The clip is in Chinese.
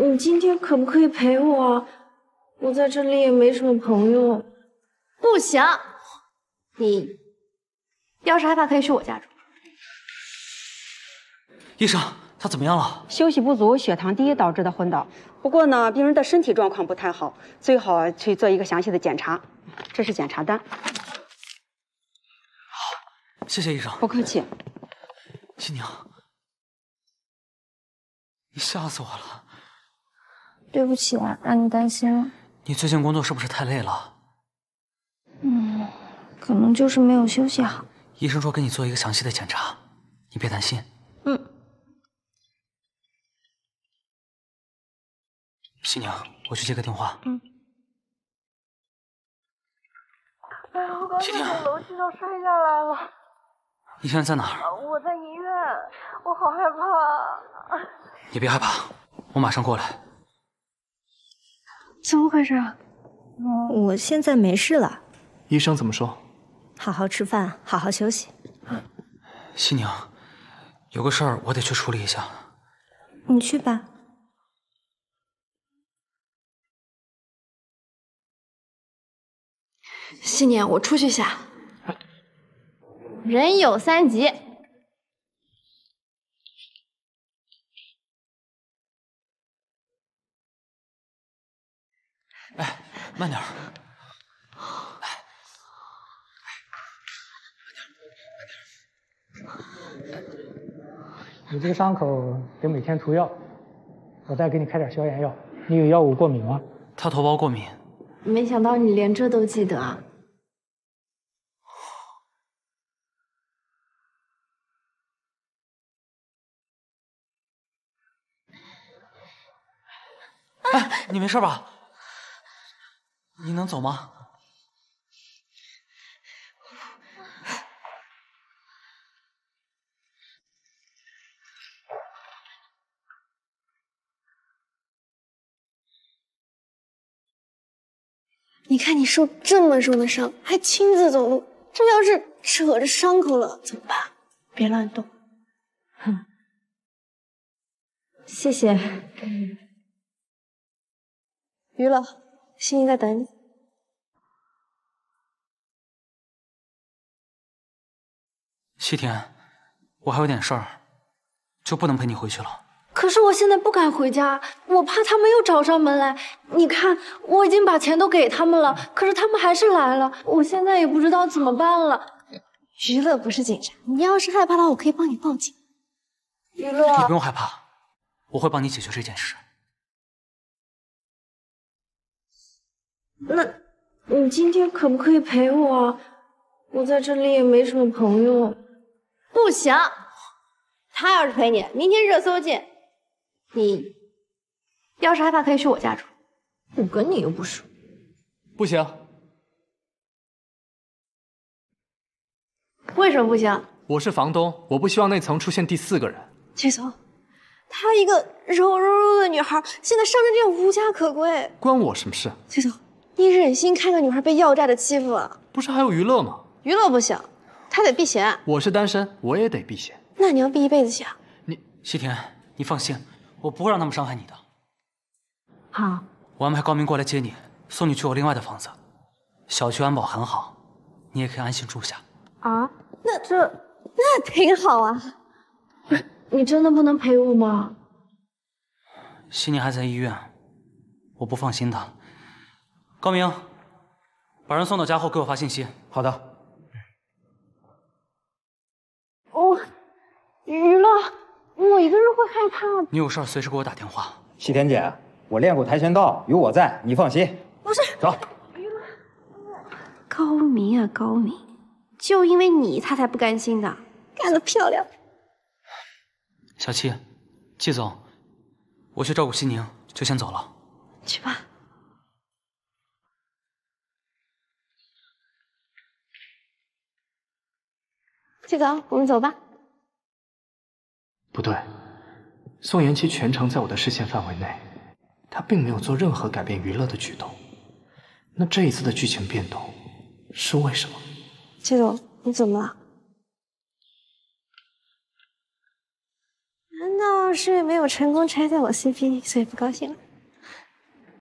你今天可不可以陪我啊？我在这里也没什么朋友。不行，你要是害怕，可以去我家住。医生，他怎么样了？休息不足，血糖低导致的昏倒。不过呢，病人的身体状况不太好，最好去做一个详细的检查。这是检查单。好，谢谢医生。不客气。新娘，你吓死我了。对不起啊，让你担心了。你最近工作是不是太累了？嗯，可能就是没有休息好。医生说给你做一个详细的检查，你别担心。嗯。新娘，我去接个电话。嗯。哎呀，我刚从楼梯上摔下来了。你现在在哪儿？我在医院，我好害怕。你别害怕，我马上过来。怎么回事啊？我现在没事了。医生怎么说？好好吃饭，好好休息。新娘，有个事儿我得去处理一下。你去吧。西宁，我出去一下。人有三急。哎，慢点儿。你这个伤口得每天涂药，我再给你开点消炎药。你有药物过敏吗？他头孢过敏。没想到你连这都记得啊！哎，你没事吧？你能走吗？你看你受这么重的伤，还亲自走路，这要是扯着伤口了怎么办？别乱动。哼，谢谢。娱乐，欣怡在等你。西田，我还有点事儿，就不能陪你回去了。可是我现在不敢回家，我怕他们又找上门来。你看，我已经把钱都给他们了，可是他们还是来了。我现在也不知道怎么办了。娱乐不是警察，你要是害怕了，我可以帮你报警。娱乐，你不用害怕，我会帮你解决这件事。那，你今天可不可以陪我啊？我在这里也没什么朋友。不行，他要是陪你，明天热搜见。你要是害怕，可以去我家住。我跟你又不熟。不行。为什么不行？我是房东，我不希望那层出现第四个人。季总，她一个柔柔弱弱的女孩，现在伤成这样，无家可归，关我什么事？季总，你忍心看个女孩被要债的欺负啊？不是还有娱乐吗？娱乐不行，他得避嫌。我是单身，我也得避嫌。那你要避一辈子嫌？你西田，你放心。我不会让他们伤害你的。好，我安排高明过来接你，送你去我另外的房子。小区安保很好，你也可以安心住下。啊，那这那挺好啊。你真的不能陪我吗？西宁还在医院，我不放心他。高明，把人送到家后给我发信息。好的。我娱乐。我一个人会害怕。你有事随时给我打电话。西田姐，我练过跆拳道，有我在，你放心。不是，走。高明啊，高明，就因为你，他才不甘心的。干得漂亮。小七，季总，我去照顾西宁，就先走了。去吧。季总，我们走吧。不对，宋妍希全程在我的视线范围内，她并没有做任何改变娱乐的举动。那这一次的剧情变动是为什么？季总，你怎么了？难道是因为没有成功拆掉我 CP，所以不高兴了。